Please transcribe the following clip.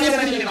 Bienvenido.